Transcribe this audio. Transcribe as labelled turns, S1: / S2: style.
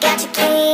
S1: Got your key.